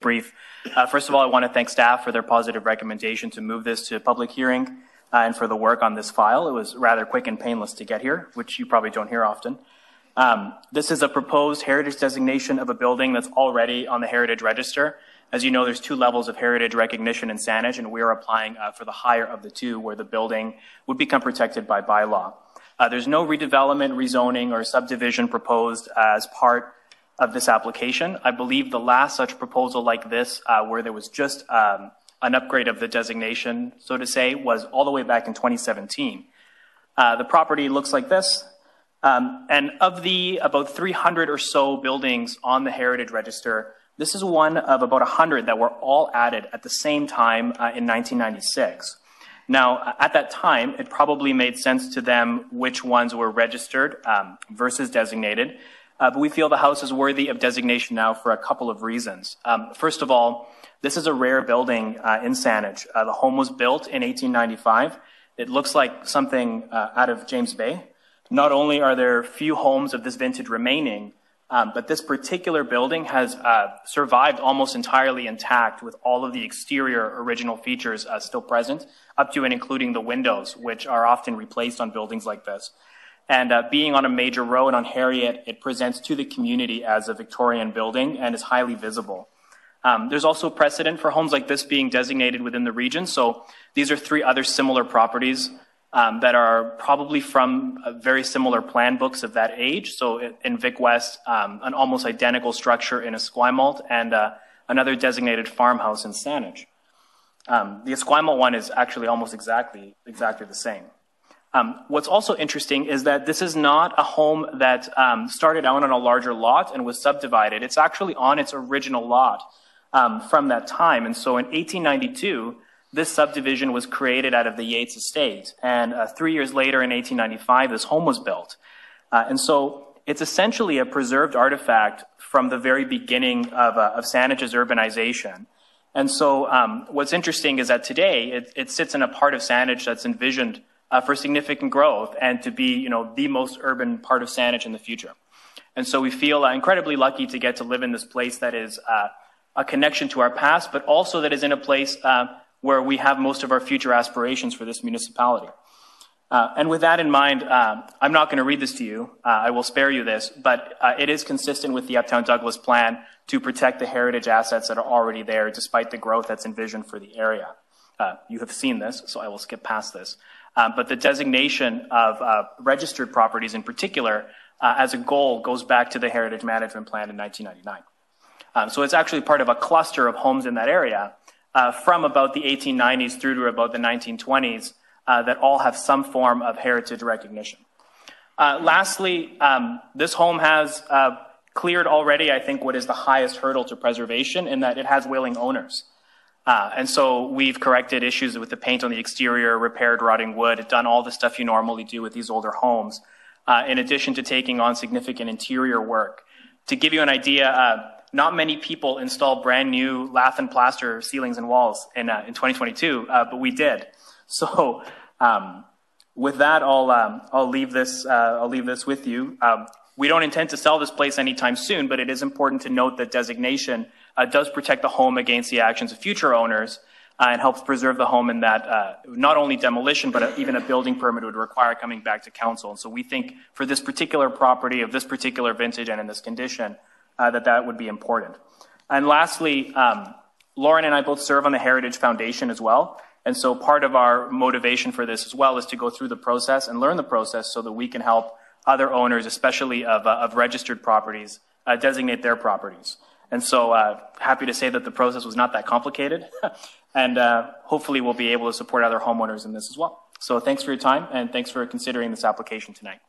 brief. Uh, first of all, I want to thank staff for their positive recommendation to move this to public hearing uh, and for the work on this file. It was rather quick and painless to get here, which you probably don't hear often. Um, this is a proposed heritage designation of a building that's already on the Heritage Register. As you know, there's two levels of heritage recognition in Saanich, and we're applying uh, for the higher of the two, where the building would become protected by bylaw. Uh, there's no redevelopment, rezoning, or subdivision proposed as part of this application. I believe the last such proposal like this, uh, where there was just um, an upgrade of the designation, so to say, was all the way back in 2017. Uh, the property looks like this. Um, and of the about 300 or so buildings on the Heritage Register, this is one of about 100 that were all added at the same time uh, in 1996. Now, at that time, it probably made sense to them which ones were registered um, versus designated. Uh, but we feel the house is worthy of designation now for a couple of reasons. Um, first of all, this is a rare building uh, in Saanich. Uh, the home was built in 1895. It looks like something uh, out of James Bay. Not only are there few homes of this vintage remaining, um, but this particular building has uh, survived almost entirely intact with all of the exterior original features uh, still present, up to and including the windows, which are often replaced on buildings like this. And uh, being on a major road on Harriet, it presents to the community as a Victorian building and is highly visible. Um, there's also precedent for homes like this being designated within the region. So these are three other similar properties um, that are probably from very similar plan books of that age. So in Vic West, um, an almost identical structure in Esquimalt and uh, another designated farmhouse in Saanich. Um, the Esquimalt one is actually almost exactly exactly the same. Um, what's also interesting is that this is not a home that um, started out on a larger lot and was subdivided. It's actually on its original lot um, from that time. And so in 1892, this subdivision was created out of the Yates estate. And uh, three years later, in 1895, this home was built. Uh, and so it's essentially a preserved artifact from the very beginning of, uh, of Saanich's urbanization. And so um, what's interesting is that today it, it, sits in a part of Saanich that's envisioned uh, for significant growth and to be, you know, the most urban part of Saanich in the future. And so we feel uh, incredibly lucky to get to live in this place that is uh, a connection to our past, but also that is in a place uh, where we have most of our future aspirations for this municipality. Uh, and with that in mind, uh, I'm not going to read this to you. I will spare you this, but it is consistent with the Uptown Douglas plan to protect the heritage assets that are already there, despite the growth that's envisioned for the area. You have seen this, so I will skip past this. Um, but the designation of uh, registered properties in particular uh, as a goal goes back to the Heritage Management Plan in 1999. Um, so it's actually part of a cluster of homes in that area uh, from about the 1890s through to about the 1920s uh, that all have some form of heritage recognition. Uh, lastly, um, this home has uh, cleared already, I think, what is the highest hurdle to preservation in that it has willing owners. Uh, and so we've corrected issues with the paint on the exterior, repaired rotting wood, done all the stuff you normally do with these older homes, uh, in addition to taking on significant interior work. To give you an idea, uh, not many people install brand new lath and plaster ceilings and walls in, uh, in 2022, uh, but we did. So um, with that, I'll, um, I'll, leave this, uh, I'll leave this with you. Um, we don't intend to sell this place anytime soon, but it is important to note that designation uh, does protect the home against the actions of future owners uh, and helps preserve the home in that uh, not only demolition, but even a building permit would require coming back to council. And so we think for this particular property of this particular vintage and in this condition, uh, that that would be important. And lastly, um, Lauren and I both serve on the Heritage Foundation as well. And so part of our motivation for this as well is to go through the process and learn the process so that we can help other owners, especially of, uh, of registered properties, uh, designate their properties. And so uh, happy to say that the process was not that complicated. and uh, hopefully we'll be able to support other homeowners in this as well. So thanks for your time and thanks for considering this application tonight.